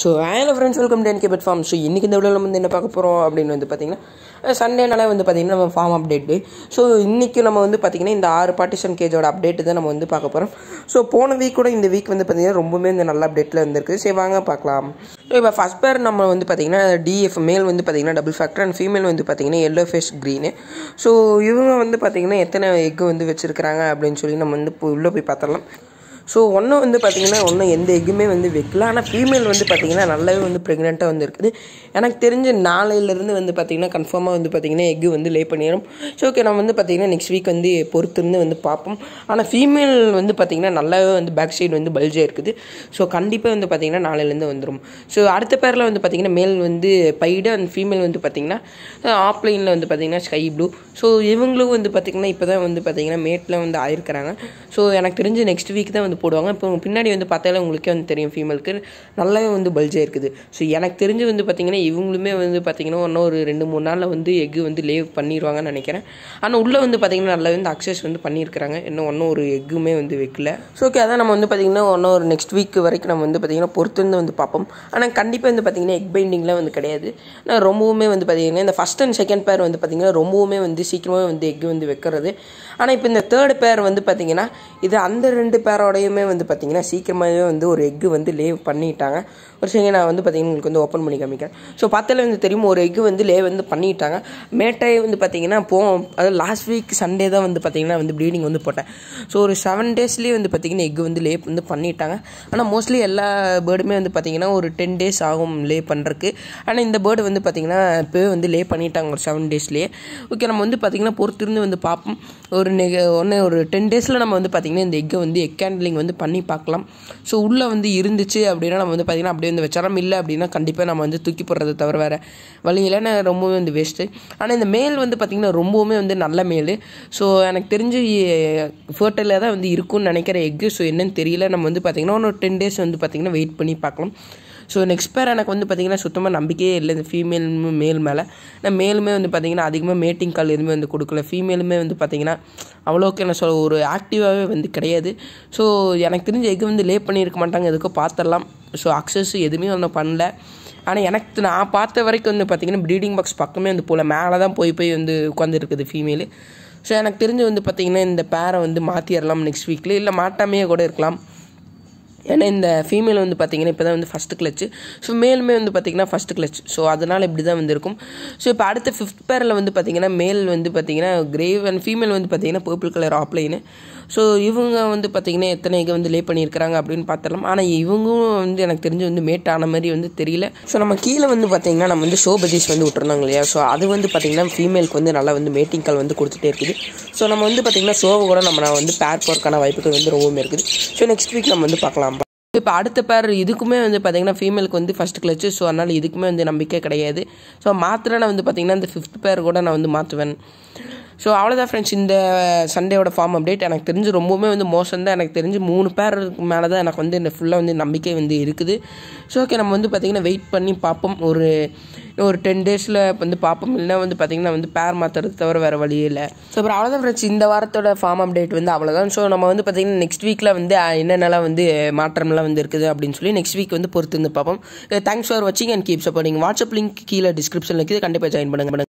So hello friends welcome to NK farm so இன்றைக்கி இந்த வீடியோவில் வந்து என்ன பார்க்க போகிறோம் அப்படின்னு வந்து பார்த்தீங்கன்னா சண்டேனால வந்து பார்த்திங்கன்னா நம்ம ஃபார்ம் அப்டேட்டு ஸோ இன்றைக்கி நம்ம வந்து பார்த்திங்கன்னா இந்த ஆறு பார்ட்டிஷன் கேஜோட அப்டேட்டு தான் நம்ம வந்து பார்க்க போகிறோம் ஸோ போன வீக் கூட இந்த வீக் வந்து பார்த்திங்கன்னா ரொம்பவே இந்த நல்ல அப்டேட்டில் வந்திருக்கு சரி வாங்க பார்க்கலாம். ஸோ இப்போ ஃபஸ்ட் பேர் நம்ம வந்து பார்த்திங்கன்னா டிஎஃப் மேல் வந்து பார்த்திங்கன்னா டபுள் ஃபேக்டர் அண்ட் ஃபீமேல் வந்து பார்த்திங்கன்னா எல்லோ ஃபேஸ் க்ரீனு ஸோ இவங்க வந்து பார்த்திங்கன்னா எத்தனை எக்கு வந்து வச்சுருக்கிறாங்க அப்படின்னு சொல்லி நம்ம வந்து இப்போ உள்ளே போய் பார்த்துடலாம். ஸோ ஒன்றும் வந்து பார்த்திங்கன்னா ஒன்றும் எந்த எக்குமே வந்து வைக்கல ஆனால் ஃபீமேல் வந்து பார்த்திங்கன்னா நல்லாவே வந்து ப்ரெக்னெண்ட்டாக வந்து இருக்குது எனக்கு தெரிஞ்ச நாளையிலேருந்து வந்து பார்த்திங்கன்னா கன்ஃபார்மாக வந்து பார்த்திங்கன்னா எக்கு வந்து லே பண்ணிடும் ஸோ ஓகே நம்ம வந்து பார்த்திங்கன்னா நெக்ஸ்ட் வீக் வந்து பொறுத்திருந்து வந்து பார்ப்போம் ஆனால் ஃபீமேல் வந்து பார்த்திங்கன்னா நல்லாவே வந்து பேக் சைடு வந்து பல்ஜாக இருக்குது ஸோ கண்டிப்பாக வந்து பார்த்திங்கன்னா நாளையிலேருந்து வந்துடும் ஸோ அடுத்த பேரில் வந்து பார்த்திங்கன்னா மேல் வந்து பைடு அண்ட் ஃபீமேல் வந்து பார்த்திங்கன்னா ஆஃப்லைனில் வந்து பார்த்திங்கன்னா ஸ்கை ப்ளூ ஸோ இவங்களும் வந்து பார்த்திங்கன்னா இப்போ தான் வந்து பார்த்திங்கன்னா மேட்டில் வந்து ஆயிருக்கிறாங்க ஸோ எனக்கு தெரிஞ்சு நெக்ஸ்ட் வீக் தான் வந்து போடுவாங்க. இப்போ பின்னாடி வந்து பார்த்தாலே உங்களுக்கே வந்து தெரியும் ஃபீமேலுக்கு நல்லாவே வந்து பல்ஜாக இருக்குது ஸோ எனக்கு தெரிஞ்சு வந்து பார்த்திங்கன்னா இவங்களுமே வந்து பார்த்திங்கன்னா இன்னும் ஒரு ரெண்டு மூணு நாளில் வந்து எக்கு வந்து லேவ் பண்ணிடுவாங்கன்னு நினைக்கிறேன். ஆனால் உள்ளே வந்து பார்த்திங்கன்னா நல்லாவே வந்து அக்சஸ் வந்து பண்ணியிருக்கிறாங்க. இன்னும் ஒன்றும் ஒரு எக்குமே வந்து வைக்கல. ஸோ ஓகே அதான் நம்ம வந்து பார்த்திங்கன்னா ஒன்றும் ஒரு நெக்ஸ்ட் வீக் வரைக்கும் நம்ம வந்து பார்த்திங்கன்னா பொறுத்திருந்து வந்து பார்ப்போம். ஆனால் கண்டிப்பாக வந்து பார்த்திங்கன்னா எக் பைண்டிங்லாம் வந்து கிடையாது. ஆனால் ரொம்பவுமே வந்து பார்த்திங்கன்னா இந்த ஃபஸ்ட் அண்ட் செகண்ட் பேர் வந்து பார்த்திங்கன்னா ரொம்பவுமே வந்து சீக்கிரமாக வந்து எக் வந்து வைக்கிறது. ஆனால் இப்போ இந்த தேர்ட் பேர் வந்து பார்த்திங்கன்னா இது அந்த ரெண்டு பேரோடையுமே வந்து பார்த்திங்கன்னா சீக்கிரமாகவே வந்து ஒரு எக்கு வந்து லேவ் பண்ணிட்டாங்க. ஒரு செகண்ட் நான் வந்து பார்த்திங்கன்னா உங்களுக்கு வந்து ஓப்பன் பண்ணி காமிக்கிறேன். ஸோ பார்த்தாலே வந்து தெரியும் ஒரு எக்கு வந்து லே வந்து பண்ணிட்டாங்க. மேட்டாய் வந்து பார்த்திங்கன்னா போ அதாவது லாஸ்ட் வீக் சண்டே தான் வந்து பார்த்திங்கன்னா வந்து ப்ளீடிங் வந்து போட்டேன். ஸோ ஒரு செவன் டேஸ்லேயே வந்து பார்த்திங்கன்னா எக்கு வந்து லே வந்து பண்ணிட்டாங்க. ஆனால் மோஸ்ட்லி எல்லா பேர்டுமே வந்து பார்த்திங்கன்னா ஒரு டென் டேஸ் ஆகும் லே பண்ணுறதுக்கு ஆனால் இந்த பேர்டு வந்து பார்த்திங்கன்னா இப்போவே வந்து லே பண்ணிட்டாங்க ஒரு செவன் டேஸ்லேயே ஓகே நம்ம வந்து பார்த்திங்கன்னா பொறுத்திருந்து வந்து பார்ப்போம். ஒரு நெக ஒன்று ஒரு டென் டேஸில் நம்ம வந்து பார்த்திங்கன்னா இந்த எக்கை வந்து எக் ஹேண்ட்லிங் வந்து பண்ணி பார்க்கலாம். ஸோ உள்ளே வந்து இருந்துச்சு அப்படின்னா நம்ம வந்து பார்த்திங்கன்னா அப்படியே வந்து வச்சாரம் இல்லை அப்படின்னா கண்டிப்பாக நம்ம வந்து தூக்கி போடுறதை தவிர வேறு வழி இல்லைன்னா ரொம்பவே வந்து வேஸ்ட்டு ஆனால் இந்த மேல் வந்து பார்த்திங்கன்னா ரொம்பவுமே வந்து நல்ல மேல் ஸோ எனக்கு தெரிஞ்சு ஃபர்டைலாக தான் வந்து இருக்கும்னு நினைக்கிற எக்கு. ஸோ என்னன்னு தெரியல. நம்ம வந்து பார்த்திங்கன்னா இன்னும் டென் டேஸ் வந்து பார்த்திங்கன்னா வெயிட் பண்ணி பார்க்கலாம். ஸோ நெக்ஸ்ட் பேர் எனக்கு வந்து பார்த்திங்கன்னா சுத்தமாக நம்பிக்கையே இல்லை. இந்த ஃபீமேல் மேல் மேலே. நான் மேலுமே வந்து பார்த்திங்கன்னா அதிகமாக மேட்டிங் கால் எதுவுமே வந்து கொடுக்கல. ஃபீமேலுமே வந்து பார்த்திங்கன்னா அவ்வளோக்கு என்ன சொல்ல ஒரு ஆக்டிவாகவே வந்து கிடையாது. ஸோ எனக்கு தெரிஞ்ச எக்கு வந்து லே பண்ணியிருக்க மாட்டாங்க எதுக்கோ பார்த்துடலாம் ஸோ அக்சஸ் எதுவுமே ஒன்றும் பண்ணல. ஆனால் எனக்கு நான் பார்த்த வரைக்கும் வந்து பார்த்திங்கன்னா ப்ரீடிங் பாக்ஸ் பக்கமே வந்து போகல மேலே தான் போய் போய் வந்து உட்காந்துருக்குது ஃபீமேலு ஸோ எனக்கு தெரிஞ்சு வந்து பார்த்திங்கன்னா இந்த பேரை வந்து மாற்றிடலாம் நெக்ஸ்ட் வீக்கில் இல்லை மாட்டாமையே கூட இருக்கலாம். ஏன்னா இந்த ஃபீமேல் வந்து பார்த்திங்கன்னா இப்போ தான் வந்து ஃபஸ்ட்டு கிளச்சு ஸோ மேலுமே வந்து பார்த்திங்கன்னா ஃபஸ்ட்டு கிளச் ஸோ அதனால் இப்படி தான் வந்து இருக்கும் ஸோ இப்போ அடுத்த ஃபிஃப்த் பேரில் வந்து பார்த்திங்கன்னா மேல் வந்து பார்த்திங்கன்னா கிரேவ் அண்ட் ஃபீமேல் வந்து பார்த்திங்கன்னா பர்பிள் கலர் ஆப்லைனு ஸோ இவங்க வந்து பார்த்திங்கன்னா எத்தனை இங்கே வந்து லே பண்ணியிருக்கிறாங்க அப்படின்னு பார்த்தலாம் ஆனால் இவங்களும் வந்து எனக்கு தெரிஞ்சு வந்து மேட் ஆன மாதிரி வந்து தெரியல. ஸோ நம்ம கீழே வந்து பார்த்திங்கன்னா நம்ம வந்து ஷோபதிஸ் வந்து விட்டுருந்தாங்க இல்லையா? ஸோ அது வந்து பார்த்திங்கன்னா ஃபீமேலுக்கு வந்து நல்லா வந்து மேட்டிங் கால் வந்து கொடுத்துட்டே இருக்குது. ஸோ நம்ம வந்து பார்த்திங்கன்னா ஷோவை கூட நம்ம நான் வந்து பேர் போகிறக்கான வாய்ப்புகள் வந்து ரொம்பவுமே இருக்குது. ஸோ நெக்ஸ்ட் வீக் நம்ம வந்து பார்க்கலாம் இப்போ அடுத்த பேர் இதுக்குமே வந்து பார்த்திங்கன்னா ஃபீமேலுக்கு வந்து ஃபஸ்ட் கிளச்சு ஸோ அதனால் இதுக்குமே வந்து நம்பிக்கை கிடையாது. ஸோ மாத்திரனா வந்து பார்த்திங்கன்னா இந்த ஃபிஃப்த் பேர் கூட நான் வந்து மாற்றுவேன் ஸோ அவ்வளோதான் ஃப்ரெண்ட்ஸ் இந்த சண்டேவோட ஃபார்ம் அப்டேட் எனக்கு தெரிஞ்சு ரொம்பவுமே வந்து மோசம் தான். எனக்கு தெரிஞ்சு மூணு பேர் மேலே தான் எனக்கு வந்து இந்த ஃபுல்லாக வந்து நம்பிக்கை வந்து இருக்குது. ஸோ ஓகே நம்ம வந்து பார்த்திங்கன்னா வெயிட் பண்ணி பார்ப்போம். ஒரு ஒரு டென் டேஸில் வந்து பார்ப்போம் இல்லைனா வந்து பார்த்திங்கன்னா வந்து பேர் மாற்றுறது தவிர வேறு வழியே இல்லை. ஸோ அப்புறம் அவ்வளோதான் ஃப்ரெண்ட்ஸ் இந்த வாரத்தோட ஃபார்ம் அப்டேட் வந்து அவ்வளோதான் ஸோ நம்ம வந்து பார்த்திங்கன்னா நெக்ஸ்ட் வீக்கில் வந்து என்னென்னலாம் வந்து மாற்றம்லாம் வந்து இருக்குது அப்படின்னு சொல்லி நெக்ஸ்ட் வீக் வந்து பொறுத்து வந்து பார்ப்போம் தேங்க்ஸ் ஃபார் வாட்சிங் and keep supporting WhatsApp link கீழே டிஸ்கிரிப்ஷனில் இருக்குது. கண்டிப்பாக ஜாயின் பண்ணுங்க.